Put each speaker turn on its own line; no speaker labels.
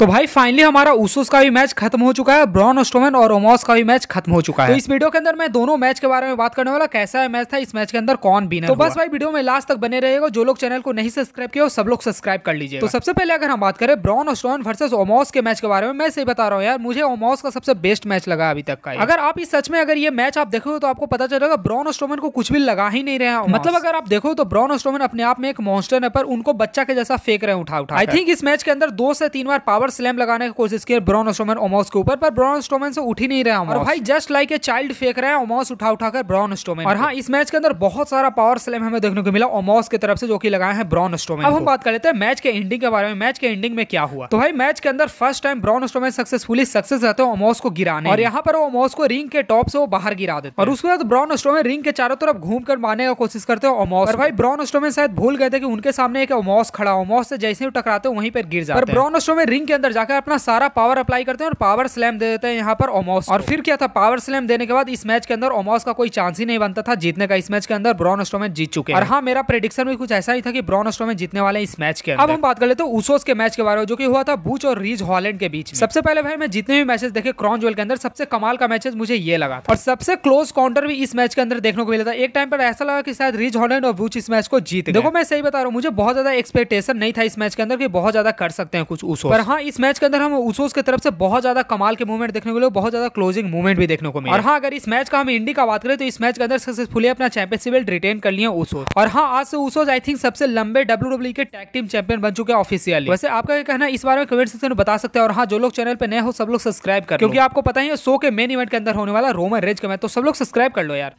तो भाई फाइनली हमारा उसूस का भी मैच खत्म हो चुका है ब्रॉन स्टोमन और ओमोस का भी मैच खत्म हो चुका है। तो इस वीडियो के अंदर मैं दोनों मैच के बारे में बात करने वाला कैसा है मैच था इस मैच के अंदर कौन भी तो बस भाई वीडियो में लास्ट तक बने रहेगा जो लोग चैनल को नहीं सब्सक्राइब किया सब लोग सब्सक्राइब कर लीजिए तो सबसे पहले अगर हम बात करें ब्रॉन स्टोमन वर्सेज ओमोस के मैच के बारे में मैं सही बता रहा हूँ यार मुझे ओमोस का सबसे बेस्ट मैच लगा अभी तक का अगर आप इस सच में अगर ये मैच आप देखो तो आपको पता चलेगा ब्रॉन स्टोमन को कुछ भी लगा ही नहीं रहा मतलब अगर आप देखो तो ब्रॉन स्टोमन अपने आप में एक मॉन्स्टर है पर उनको बच्चा के जैसा फेंक रहे उठा उठा आई थिंक इस मैच के अंदर दो से तीन बार पावर स्लैम लगाने की कोशिश की ब्रॉन स्टोमन ओमोस के ऊपर पर ब्रॉन स्टोमन से उठ ही नहीं रहा और भाई जस्ट लाइक ए चाइल्ड फेंक रहे हैं ओमोस उठा उठाकर ब्रॉन स्टोमन और हाँ इस मैच के अंदर बहुत सारा पावर स्लैम हमें देखने को मिला ओमोस की तरफ़ से जो कि लगाए हैं ब्रॉन स्टोमन अब हम बात कर लेते हैं मैच के एंडिंग के बारे में। मैच के एंडिंग में क्या हुआ? तो भाई मैच के अंदर first time Braun Strowman successfully success रहते हैं ओमोस को गिराने और यहाँ पर ओमोस को रिंग के टॉप से वो बाहर गिरा देते और उसके बाद ब्रॉन स्टोमन रिंग के चारों तरफ़ घूम कर मारने की कोशिश करते हैं ओमोस और भाई ब्रॉन स्टोमन शायद भूल गए थे कि उनके सामने एक ओमोस खड़ा ओमोस से जैसे ही टकराते वहीं पर गिर जाते ब्रॉन स्टोमन रिंग के अंदर जाकर अपना सारा पावर अप्लाई करते हैं और पावर स्लैम दे देते हैं यहाँ पर ओमोस और फिर क्या था? पावर स्लैम देने के बाद इस मैच के अंदर ओमोस का कोई चांस ही नहीं बनता था जीतने का। इस मैच के अंदर ब्रॉन स्टोमन जीत चुके और हाँ मेरा प्रेडिक्शन भी कुछ ऐसा ही था कि ब्रॉन स्टोमन जीतने वाले इस मैच के अब हम बात कर लेते हैं उसोस के मैच के बारे में जो कि हुआ था बूच और रीज हॉलैंड के बीच सबसे पहले भाई मैं जितने भी मैचेस देखे क्रॉन ज्वेल के अंदर सबसे कमाल का मैचेस मुझे ये लगा और सबसे क्लोज काउंटर भी इस मैच के अंदर देखने को मिला था। एक टाइम पर ऐसा लगा कि शायद रीज हॉलैंड और बूच इस मैच को जीत देखो मैं सही बता रहा हूँ मुझे बहुत ज़्यादा एक्सपेक्टेशन नहीं था इस मैच के अंदर कि बहुत ज़्यादा कर सकते हैं कुछ उसोस पर हाँ इस मैच के अंदर हम उसोस की तरफ़ से बहुत ज़्यादा कमाल के मूवमेंट देखने को मिले बहुत ज़्यादा क्लोजिंग मूवमेंट भी देखने को मिले। और हाँ अगर इस मैच का हम इंडी का बात करें तो इस मैच के अंदर सक्सेसफुली अपना चैंपियनशिप बेल्ट रिटेन कर लिया उसोस। और हाँ आज से उसोस आई थिंक सबसे लंबे डब्ल्यू के टैग टीम चैंपियन बन चुके हैं ऑफिशियली वैसे आपका क्या कहना इस बारे में कमेंट सेक्शन में बता सकते हैं। और हाँ जो लोग चैनल पर नए हो सब लोग सब्सक्राइब कर क्योंकि आपको पता ही है शो के मेन इवेंट के अंदर होने वाला रोमन रेज का मैच तो सब लोग सब्सक्राइब कर लो यार।